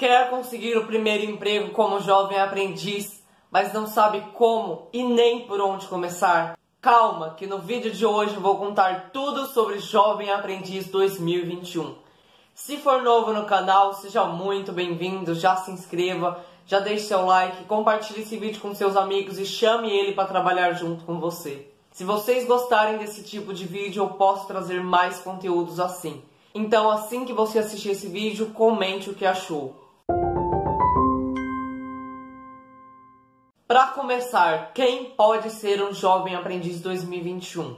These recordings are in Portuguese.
Quer conseguir o primeiro emprego como jovem aprendiz, mas não sabe como e nem por onde começar? Calma, que no vídeo de hoje vou contar tudo sobre Jovem Aprendiz 2021. Se for novo no canal, seja muito bem-vindo, já se inscreva, já deixe seu like, compartilhe esse vídeo com seus amigos e chame ele para trabalhar junto com você. Se vocês gostarem desse tipo de vídeo, eu posso trazer mais conteúdos assim. Então, assim que você assistir esse vídeo, comente o que achou. Começar, quem pode ser um jovem aprendiz 2021?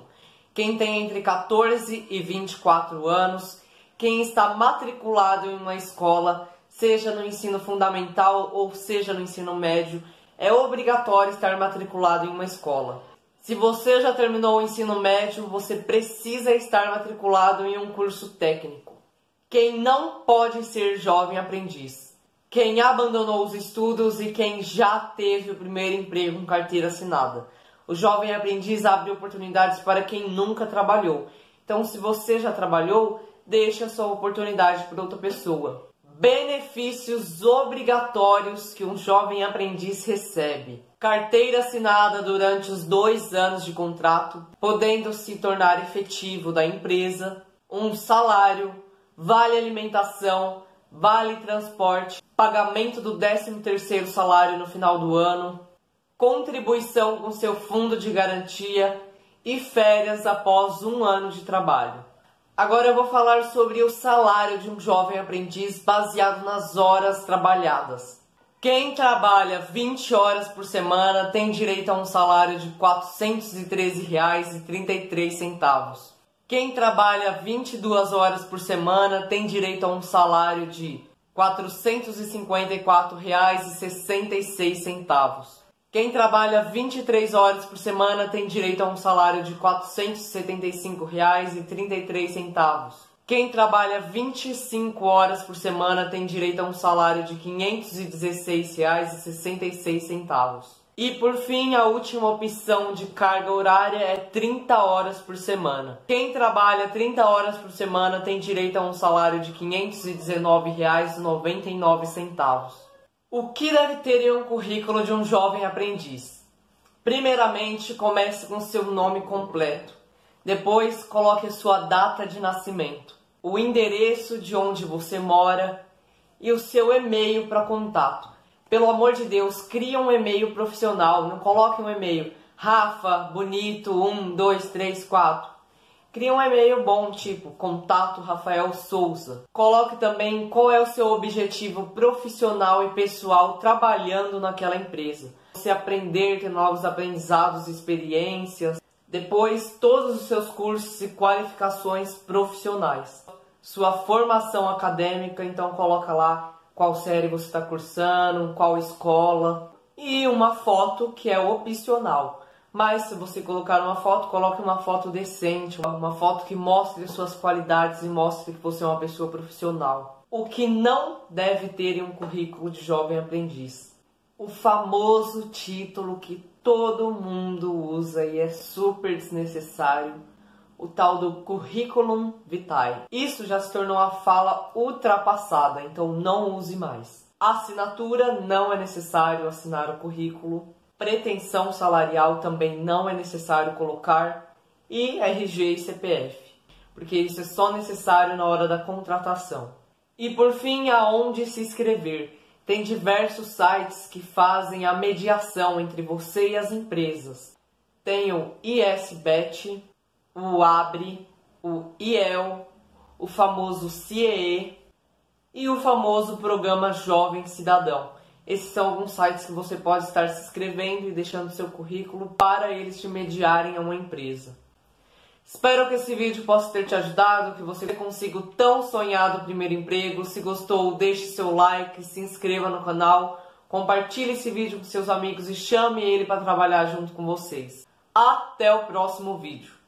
Quem tem entre 14 e 24 anos, quem está matriculado em uma escola, seja no ensino fundamental ou seja no ensino médio, é obrigatório estar matriculado em uma escola. Se você já terminou o ensino médio, você precisa estar matriculado em um curso técnico. Quem não pode ser jovem aprendiz? Quem abandonou os estudos e quem já teve o primeiro emprego com carteira assinada. O jovem aprendiz abre oportunidades para quem nunca trabalhou. Então, se você já trabalhou, deixe a sua oportunidade para outra pessoa. Benefícios obrigatórios que um jovem aprendiz recebe: carteira assinada durante os dois anos de contrato, podendo se tornar efetivo da empresa, um salário, vale alimentação, vale transporte, pagamento do 13º salário no final do ano, contribuição com seu fundo de garantia e férias após um ano de trabalho. Agora eu vou falar sobre o salário de um jovem aprendiz baseado nas horas trabalhadas. Quem trabalha 20 horas por semana tem direito a um salário de R$ 413,33. Quem trabalha 22 horas por semana tem direito a um salário de 454,66. Quem trabalha 23 horas por semana tem direito a um salário de R$ 475,33. Quem trabalha 25 horas por semana tem direito a um salário de R$ 516,66. E por fim, a última opção de carga horária é 30 horas por semana. Quem trabalha 30 horas por semana tem direito a um salário de R$ 519,99. O que deve ter em um currículo de um jovem aprendiz? Primeiramente, comece com seu nome completo. Depois, coloque sua data de nascimento, o endereço de onde você mora e o seu e-mail para contato pelo amor de Deus, cria um e-mail profissional. Não coloque um e-mail Rafa, bonito, 1, 2, 3, 4. Cria um e-mail bom, tipo contato Rafael Souza. Coloque também qual é o seu objetivo profissional e pessoal trabalhando naquela empresa. Você aprender, ter novos aprendizados experiências. Depois, todos os seus cursos e qualificações profissionais. Sua formação acadêmica, então coloca lá qual série você está cursando, qual escola e uma foto que é opcional. Mas se você colocar uma foto, coloque uma foto decente, uma foto que mostre suas qualidades e mostre que você é uma pessoa profissional. O que não deve ter em um currículo de jovem aprendiz? O famoso título que todo mundo usa e é super desnecessário o tal do curriculum vitae. Isso já se tornou uma fala ultrapassada, então não use mais. Assinatura não é necessário assinar o currículo. Pretensão salarial também não é necessário colocar. E RG e CPF, porque isso é só necessário na hora da contratação. E por fim, aonde se inscrever. Tem diversos sites que fazem a mediação entre você e as empresas. Tem o ISBet, o ABRE, o IEL, o famoso CIEE e o famoso programa Jovem Cidadão. Esses são alguns sites que você pode estar se inscrevendo e deixando seu currículo para eles te mediarem a uma empresa. Espero que esse vídeo possa ter te ajudado, que você consiga o tão sonhado primeiro emprego. Se gostou, deixe seu like, se inscreva no canal, compartilhe esse vídeo com seus amigos e chame ele para trabalhar junto com vocês. Até o próximo vídeo.